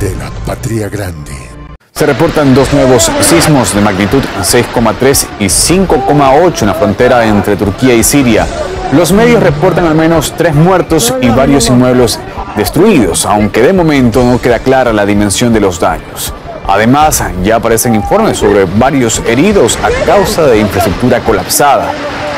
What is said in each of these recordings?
De la Patria Grande. Se reportan dos nuevos sismos de magnitud 6,3 y 5,8 en la frontera entre Turquía y Siria. Los medios reportan al menos tres muertos y varios inmuebles destruidos, aunque de momento no queda clara la dimensión de los daños. Además, ya aparecen informes sobre varios heridos a causa de infraestructura colapsada.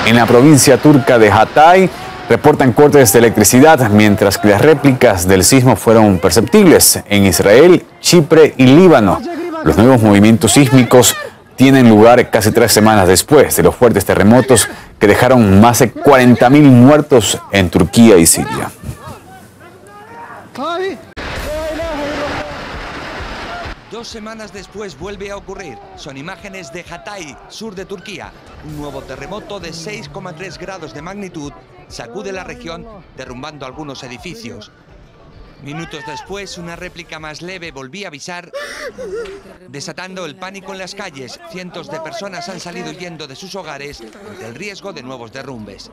En la provincia turca de Hatay, reportan cortes de electricidad, mientras que las réplicas del sismo fueron perceptibles en Israel, Chipre y Líbano. Los nuevos movimientos sísmicos tienen lugar casi tres semanas después de los fuertes terremotos que dejaron más de 40.000 muertos en Turquía y Siria. Dos semanas después vuelve a ocurrir. Son imágenes de Hatay, sur de Turquía. Un nuevo terremoto de 6,3 grados de magnitud sacude la región, derrumbando algunos edificios. Minutos después, una réplica más leve volvía a avisar, desatando el pánico en las calles. Cientos de personas han salido huyendo de sus hogares ante el riesgo de nuevos derrumbes.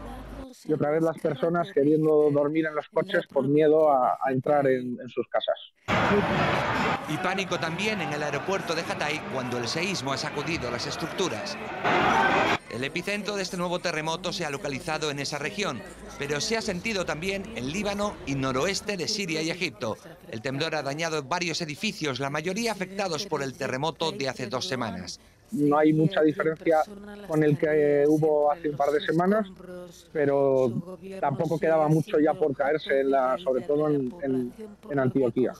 Y otra vez las personas queriendo dormir en los coches por miedo a, a entrar en, en sus casas. Y pánico también en el aeropuerto de Hatay cuando el seísmo ha sacudido las estructuras. El epicentro de este nuevo terremoto se ha localizado en esa región, pero se ha sentido también en Líbano y noroeste de Siria y Egipto. El temblor ha dañado varios edificios, la mayoría afectados por el terremoto de hace dos semanas. No hay mucha diferencia con el que hubo hace un par de semanas, pero tampoco quedaba mucho ya por caerse, en la, sobre todo en, en, en Antioquía.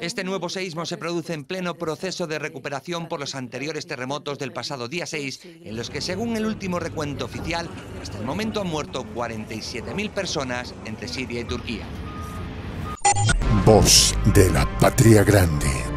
Este nuevo seísmo se produce en pleno proceso de recuperación por los anteriores terremotos del pasado día 6, en los que, según el último recuento oficial, hasta el momento han muerto 47.000 personas entre Siria y Turquía. Voz de la Patria Grande.